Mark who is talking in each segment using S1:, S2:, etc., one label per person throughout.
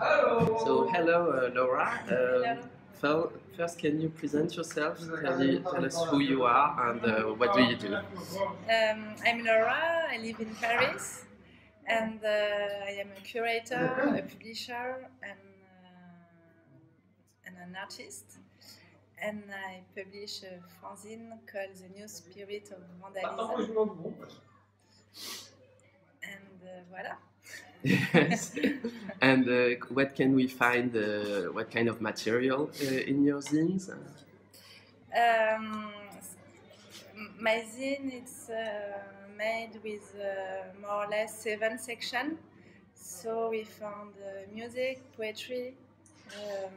S1: So hello, uh, Laura. Um,
S2: Hello.
S1: fir- First, can you present yourself? Tell, you, tell us who you are and uh, what do you do?
S2: Um, I'm Laura, I live in Paris, and uh, I am a curator, a publisher, and, uh, and an artist. And I publish a fanzine called The New Spirit of Vandalism. And uh, voilà.
S1: yes. And uh, what can we find? Uh, what kind of material uh, in your zines?
S2: Um, my zine is uh, made with uh, more or less seven sections. So we found uh, music, poetry, um,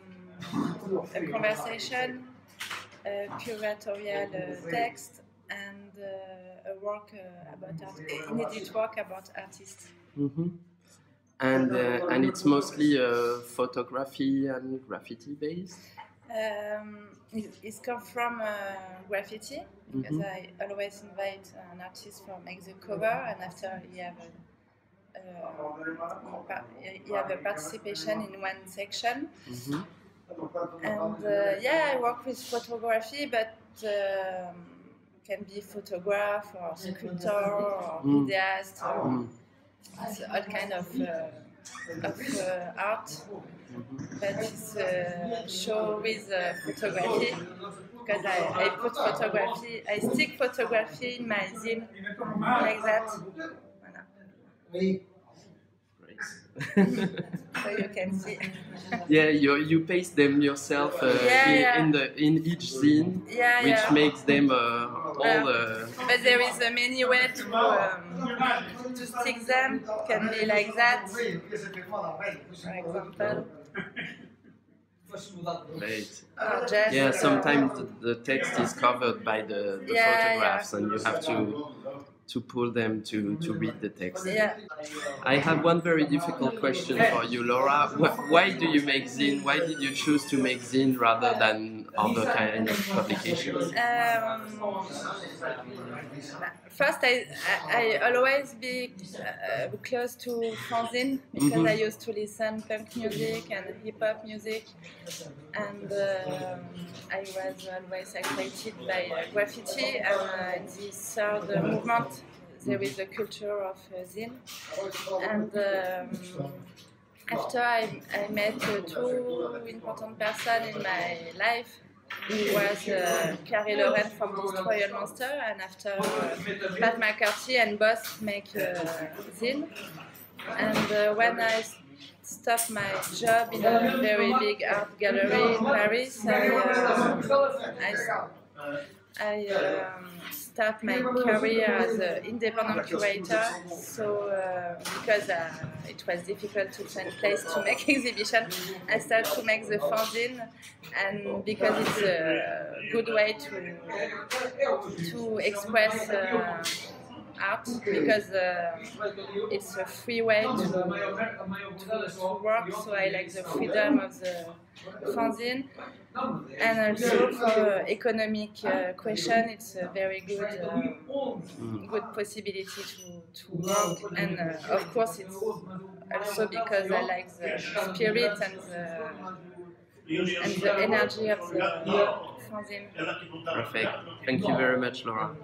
S2: a conversation, a curatorial uh, text, and uh, a work uh, about art, an edit work about artists.
S1: hmm And uh, and it's mostly uh, photography and graffiti based.
S2: Um, it, it's come from uh, graffiti because
S1: Mhm.
S2: I always invite an artist for make the cover, and after he have a, uh, he, have a participation in one section.
S1: Mhm.
S2: And uh, yeah, I work with photography, but um, can be photograph or sculptor or
S1: Mm.
S2: or
S1: Mm.
S2: It's all kind of uh, of uh, art.
S1: Mhm.
S2: but it's a show with uh, photography because I, I put photography, I stick photography in my zine like that. Voilà.
S1: Great.
S2: So you can see.
S1: yeah, you you paste them yourself uh,
S2: Yeah,
S1: in,
S2: yeah.
S1: in the in each scene,
S2: Yeah,
S1: which
S2: yeah.
S1: makes them uh, all. Uh,
S2: But there is a many way to um, to stick them. Can be like that, for example,
S1: great.
S2: or just.
S1: Yeah,
S2: uh,
S1: sometimes the, the text is covered by the, the
S2: Yeah,
S1: photographs, and you have to to pull them to, to read the text.
S2: Yeah.
S1: I have one very difficult question for you, Laura. Why do you make zine? Why did you choose to make zine rather than other kind of publications?
S2: Um, first, I, I, I always be uh, close to fanzine because
S1: Mhm.
S2: I used to listen punk music and hip hop music, and um, I was always attracted by uh, graffiti and uh, this third movement. There is a culture of uh, zine, and um, after I, I met two important persons in my life who was uh, Cary Loren from Destroy All Monster and after uh, Pat McCarthy and Boss make uh, Zine. And uh, I stopped my job in a very big art gallery in Paris, I, uh, I, I um, start my career as an independent curator. So uh, because uh, it was difficult to find place to make exhibition, I started to make the fanzine, and because it's a good way to to express. Uh, because uh, it's a free way to, to, to work so I like the freedom of the fanzine and also for economic uh, question it's a very good uh, good possibility to, to work and uh, of course it's also because I like the spirit and the and the energy of the fanzine.
S1: Perfect. Thank you very much, Laura.